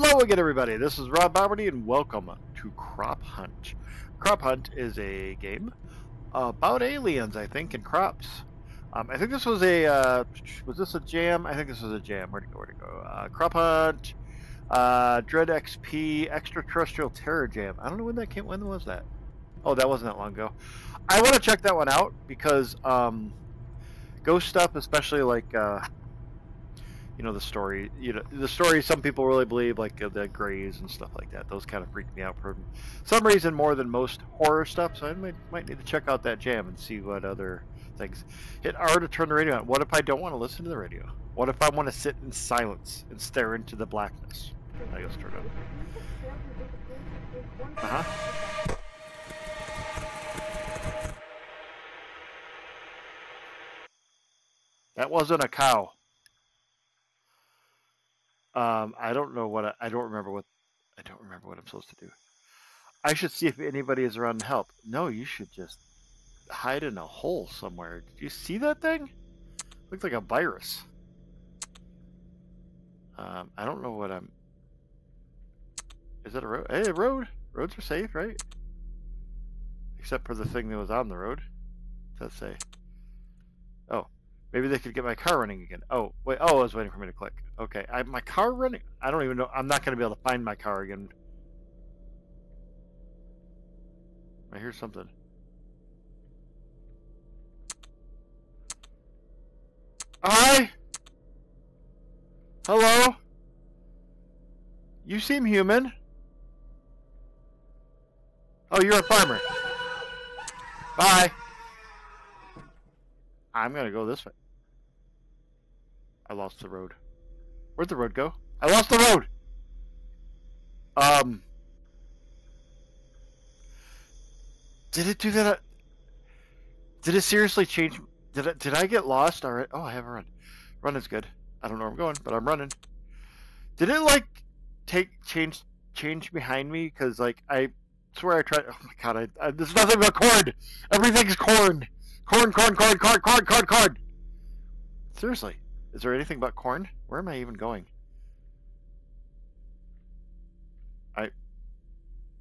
Hello again, everybody. This is Rob Boberty, and welcome to Crop Hunt. Crop Hunt is a game about aliens, I think, and crops. Um, I think this was a uh, was this a jam? I think this was a jam. Where'd it go? Where'd it go? Uh, Crop Hunt, uh, Dread XP, Extraterrestrial Terror Jam. I don't know when that came. When was that? Oh, that wasn't that long ago. I want to check that one out because um, ghost stuff, especially like uh, you know the story you know the story some people really believe like the grays and stuff like that. Those kind of freak me out for some reason more than most horror stuff so i might, might need to check out that jam and see what other things. Hit r to turn the radio on. What if i don't want to listen to the radio? What if i want to sit in silence and stare into the blackness? I guess turn it on. Uh-huh. That wasn't a cow um, I don't know what I, I, don't remember what I don't remember what I'm supposed to do. I should see if anybody is around to help. No, you should just hide in a hole somewhere. Did you see that thing? Looks like a virus. Um, I don't know what I'm. Is that a road? Hey, road. Roads are safe, right? Except for the thing that was on the road. That say? Oh, Maybe they could get my car running again. Oh, wait. Oh, I was waiting for me to click. Okay. I, my car running? I don't even know. I'm not going to be able to find my car again. I hear something. Hi? Hello? You seem human. Oh, you're a farmer. Bye. I'm gonna go this way. I lost the road. Where'd the road go? I lost the road! Um... Did it do that? Did it seriously change? Did I, did I get lost? All right. Oh, I have a run. Run is good. I don't know where I'm going, but I'm running. Did it like take change change behind me? Because like I swear I tried. Oh my god! I, I there's nothing but corn. Everything's corn. Corn, corn, corn, corn, corn, corn, corn. Seriously, is there anything but corn? Where am I even going? I,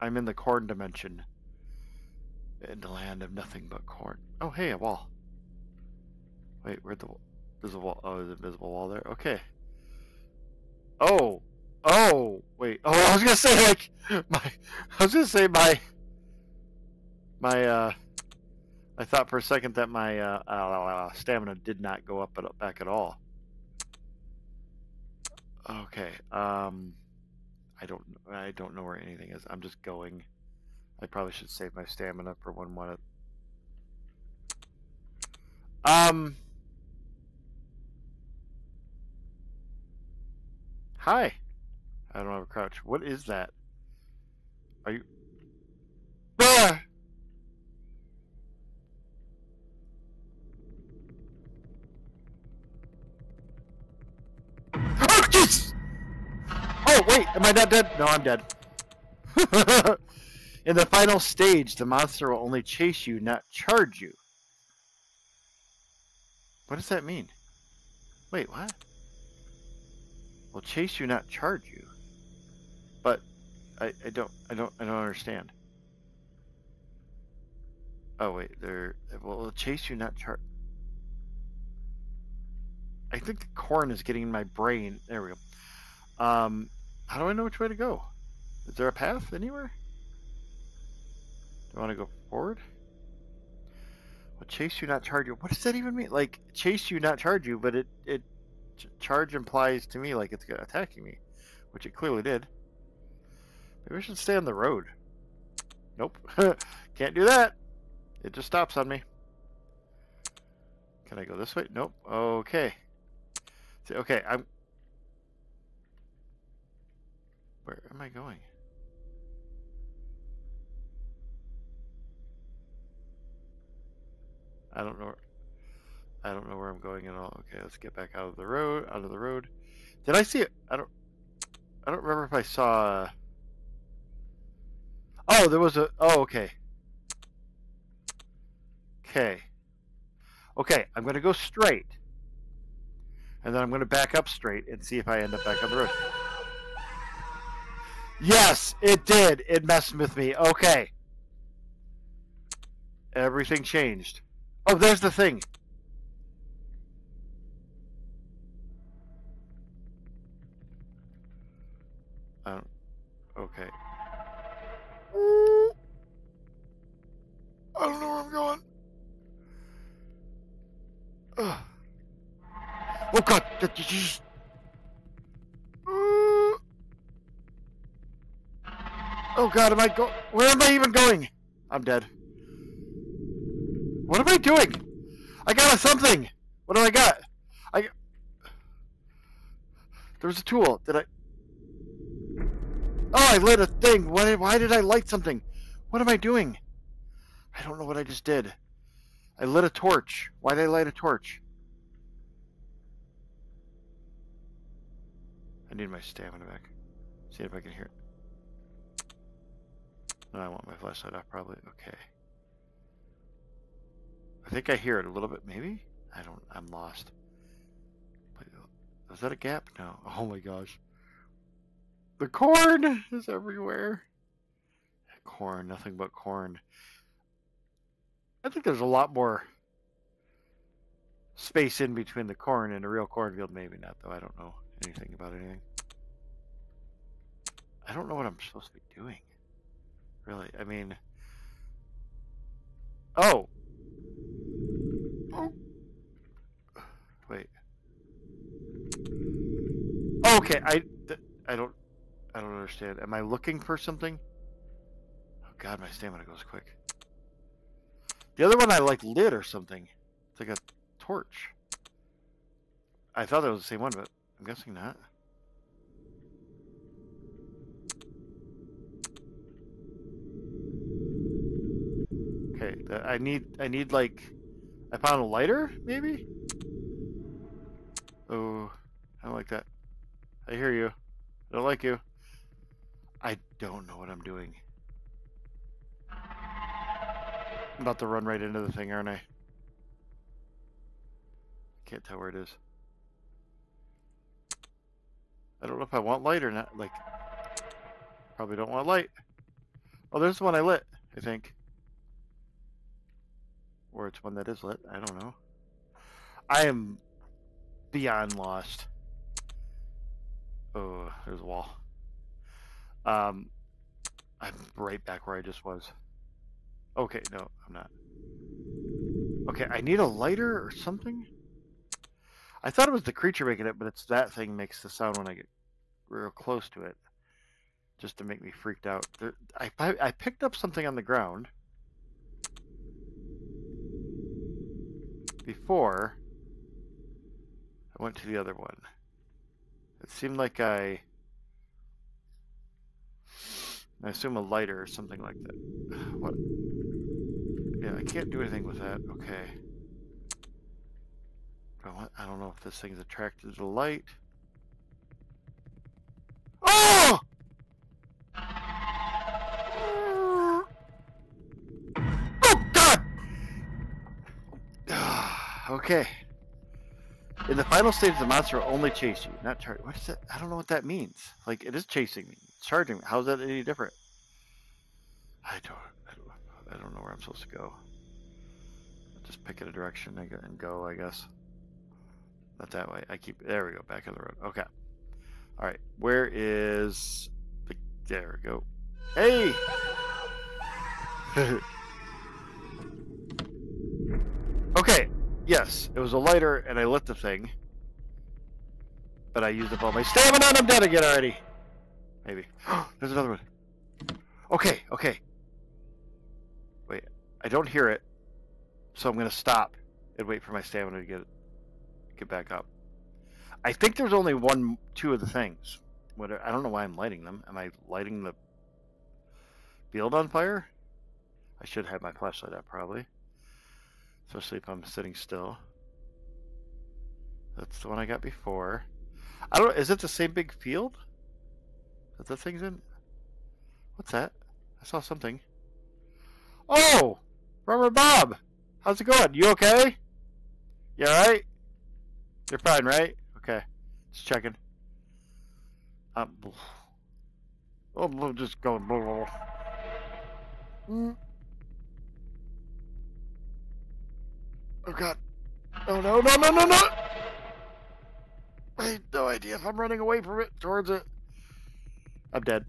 I'm in the corn dimension. In the land of nothing but corn. Oh, hey, a wall. Wait, where'd the there's a wall? Oh, there's an invisible wall there. Okay. Oh, oh, wait. Oh, I was gonna say like my. I was gonna say my. My uh I thought for a second that my uh, uh, stamina did not go up at, back at all. Okay. Um, I don't. I don't know where anything is. I'm just going. I probably should save my stamina for when one. Um. Hi. I don't have a crouch. What is that? Are you? Ah! Oh, wait, am I not dead? No, I'm dead. In the final stage, the monster will only chase you, not charge you. What does that mean? Wait, what? Will chase you, not charge you. But I, I don't I don't I don't understand. Oh wait, well will chase you, not charge I think the corn is getting in my brain. There we go. Um, how do I know which way to go? Is there a path anywhere? Do I want to go forward? Well, chase you, not charge you. What does that even mean? Like, chase you, not charge you, but it, it charge implies to me like it's attacking me, which it clearly did. Maybe I should stay on the road. Nope. Can't do that. It just stops on me. Can I go this way? Nope. Okay. Okay, I'm Where am I going? I don't know. I don't know where I'm going at all. Okay, let's get back out of the road. Out of the road. Did I see it? I don't. I don't remember if I saw. Oh, there was a. Oh, okay. Okay. Okay, I'm going to go straight. And then I'm going to back up straight and see if I end up back on the road. Yes, it did. It messed with me. Okay. Everything changed. Oh, there's the thing. Um, okay. I don't know where I'm going. Ugh. Oh god! Oh god, am I go? Where am I even going? I'm dead. What am I doing? I got a something. What do I got? I. There was a tool. Did I? Oh, I lit a thing. Why? Why did I light something? What am I doing? I don't know what I just did. I lit a torch. Why did I light a torch? I need my stamina back. See if I can hear it. No, I want my flashlight off probably. Okay. I think I hear it a little bit, maybe? I don't, I'm lost. Uh, is that a gap? No. Oh my gosh. The corn is everywhere. Corn, nothing but corn. I think there's a lot more space in between the corn and a real cornfield. Maybe not, though. I don't know anything about anything. I don't know what I'm supposed to be doing. Really, I mean... Oh! Oh! Wait. Okay, I... I don't... I don't understand. Am I looking for something? Oh god, my stamina goes quick. The other one I like lit or something. It's like a torch. I thought that was the same one, but I'm guessing not. Okay, I need I need like I found a lighter, maybe? Oh, I don't like that. I hear you. I don't like you. I don't know what I'm doing. I'm about to run right into the thing, aren't I? Can't tell where it is. I don't know if I want light or not. Like, probably don't want light. Oh, there's the one I lit, I think. Or it's one that is lit. I don't know. I am beyond lost. Oh, there's a wall. Um, I'm right back where I just was. Okay, no, I'm not. Okay, I need a lighter or something? I thought it was the creature making it, but it's that thing makes the sound when I get real close to it. Just to make me freaked out. There, I, I picked up something on the ground. Before I went to the other one. It seemed like I I assume a lighter or something like that. What? Yeah, I can't do anything with that. Okay. I don't know if this thing's attracted to light. Oh! Oh, okay. In the final stage, the monster will only chase you, not charge. What is that? I don't know what that means. Like, it is chasing me. It's charging me. How's that any different? I don't, I don't, I don't know where I'm supposed to go. I'll just pick a direction and go, I guess. Not that way. I keep. There we go. Back on the road. Okay. All right. Where is the? There we go. Hey. okay. Yes, it was a lighter, and I lit the thing. But I used up all my stamina, and I'm dead again already. Maybe. There's another one. Okay. Okay. Wait. I don't hear it, so I'm gonna stop and wait for my stamina to get get back up. I think there's only one, two of the things. What I don't know why I'm lighting them. Am I lighting the field on fire? I should have my flashlight up probably, especially if I'm sitting still. That's the one I got before. I don't. Is it the same big field that the thing's in? What's that? I saw something. Oh, Rubber Bob, how's it going? You okay? You all right? You're fine, right? Okay. Just checking. Um, Oh, we'll just go. Blah, blah, blah. Mm. Oh god. Oh no, no, no, no, no! I have no idea if I'm running away from it, towards it. I'm dead.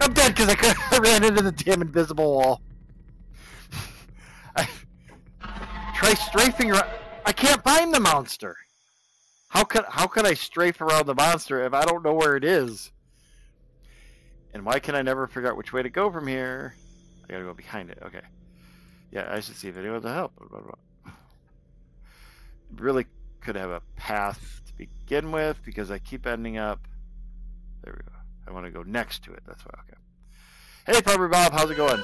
I'm dead because I, I ran into the damn invisible wall. I try strafing around. I can't find the monster. How could how could I strafe around the monster if I don't know where it is? And why can I never figure out which way to go from here? I gotta go behind it. Okay. Yeah, I should see if anyone's to help. Really could have a path to begin with because I keep ending up. There we go. I want to go next to it. That's why. Okay. Hey, Farmer Bob, how's it going?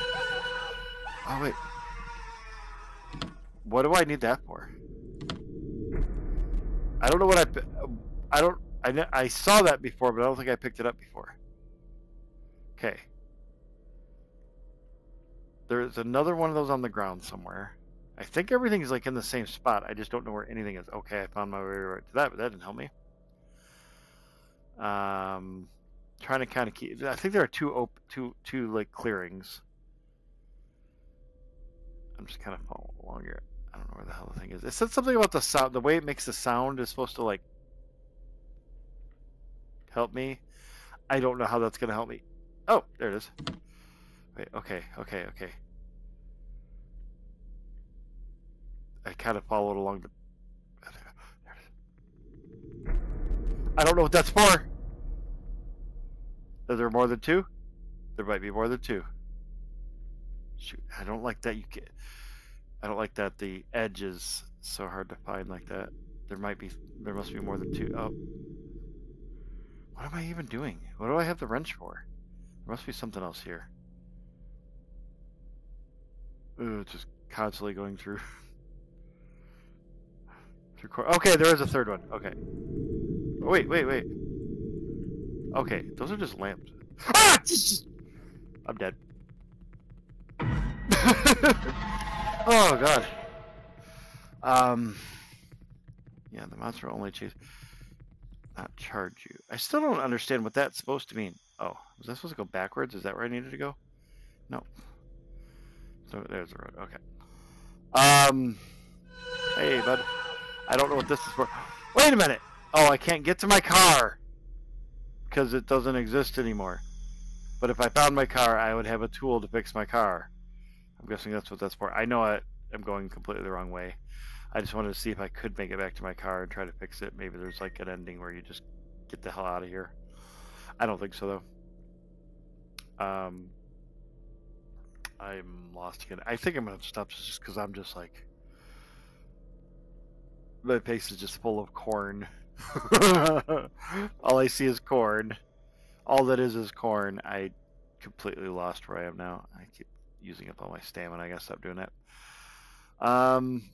Oh wait. What do I need that for? I don't know what I. I don't. I I saw that before, but I don't think I picked it up before. Okay. There's another one of those on the ground somewhere. I think everything's like in the same spot. I just don't know where anything is. Okay, I found my way right to that, but that didn't help me. Um, trying to kind of keep. I think there are two op- two two like clearings. I'm just kind of following along here. I don't know where the hell the thing is. It said something about the sound. The way it makes the sound is supposed to like help me. I don't know how that's gonna help me. Oh, there it is. Wait, okay, okay, okay. I kind of followed along the. I don't know what that's for. Is there more than two? There might be more than two. Shoot, I don't like that. You get. I don't like that the edge is so hard to find like that. There might be. There must be more than two. Oh. What am I even doing? What do I have the wrench for? There must be something else here. Ooh, just constantly going through. okay, there is a third one. Okay. Oh, wait, wait, wait. Okay, those are just lamps. Ah! I'm dead. oh god. Um. Yeah, the monster only chase, not charge you. I still don't understand what that's supposed to mean. Oh, was I supposed to go backwards? Is that where I needed to go? No. So there's the road. Okay. Um. Hey, bud. I don't know what this is for. Wait a minute. Oh, I can't get to my car because it doesn't exist anymore. But if I found my car, I would have a tool to fix my car. I'm guessing that's what that's for. I know I, am going completely the wrong way. I just wanted to see if I could make it back to my car and try to fix it. Maybe there's like an ending where you just get the hell out of here. I don't think so though. Um, I'm lost again. I think I'm gonna stop just because I'm just like my face is just full of corn. all I see is corn. All that is is corn. I completely lost where I am now. I keep using up all my stamina. I gotta stop doing that. Um,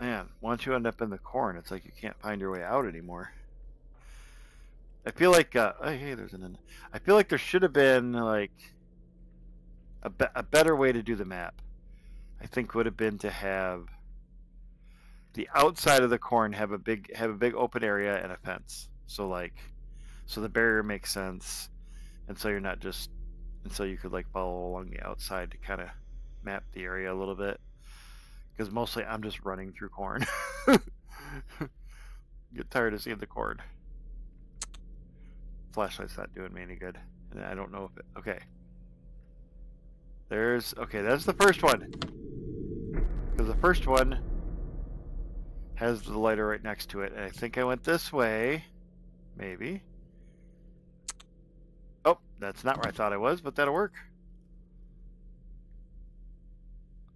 man, once you end up in the corn, it's like you can't find your way out anymore. I feel like, uh, oh, hey, there's an. I feel like there should have been like a, be- a better way to do the map. I think would have been to have the outside of the corn have a big have a big open area and a fence. So like, so the barrier makes sense, and so you're not just, and so you could like follow along the outside to kind of map the area a little bit. Because mostly I'm just running through corn. Get tired of seeing the corn. Flashlight's not doing me any good. And I don't know if it. Okay. There's. Okay, that's the first one. Because the first one has the lighter right next to it. And I think I went this way. Maybe. Oh, that's not where I thought I was, but that'll work.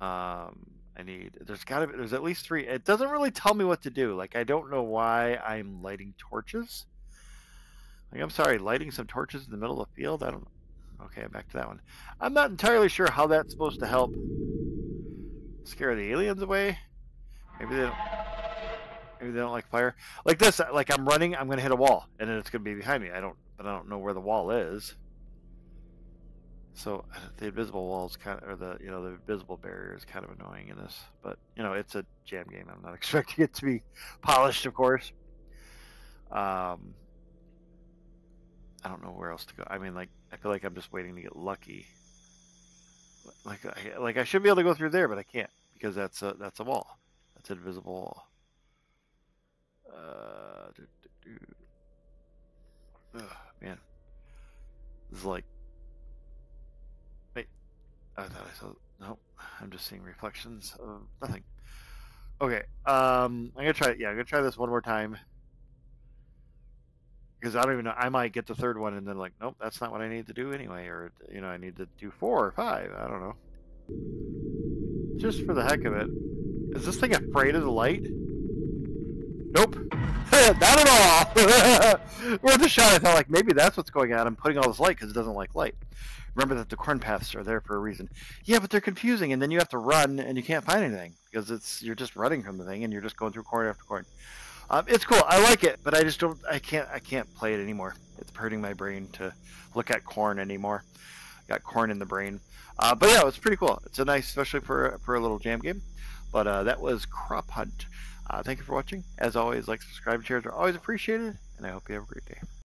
Um, I need. There's got to be. There's at least three. It doesn't really tell me what to do. Like I don't know why I'm lighting torches. Like I'm sorry, lighting some torches in the middle of the field. I don't. Okay, back to that one. I'm not entirely sure how that's supposed to help scare the aliens away. Maybe they don't. Maybe they don't like fire. Like this, like I'm running, I'm gonna hit a wall, and then it's gonna be behind me. I don't, but I don't know where the wall is. So the invisible wall is kind of, or the you know the invisible barrier is kind of annoying in this. But you know it's a jam game. I'm not expecting it to be polished, of course. Um, I don't know where else to go. I mean, like, I feel like I'm just waiting to get lucky. Like, I, like I should be able to go through there, but I can't because that's a that's a wall. That's an invisible wall. Uh. Ugh, man, this is like. Wait, I thought I saw. No, I'm just seeing reflections of nothing. Okay, um, I'm gonna try. Yeah, I'm gonna try this one more time because I don't even know. I might get the third one and then like, nope, that's not what I need to do anyway, or you know, I need to do four or five. I don't know. Just for the heck of it, is this thing afraid of the light? Nope, not at all. Worth a shot. I thought like maybe that's what's going on. I'm putting all this light because it doesn't like light. Remember that the corn paths are there for a reason. Yeah, but they're confusing, and then you have to run and you can't find anything because it's you're just running from the thing and you're just going through corn after corn. Um, it's cool. I like it, but I just don't. I can't. I can't play it anymore. It's hurting my brain to look at corn anymore. Got corn in the brain. Uh, but yeah, it's pretty cool. It's a nice, especially for for a little jam game. But uh, that was Crop Hunt. Uh, thank you for watching. As always, like, subscribe, and shares are always appreciated, and I hope you have a great day.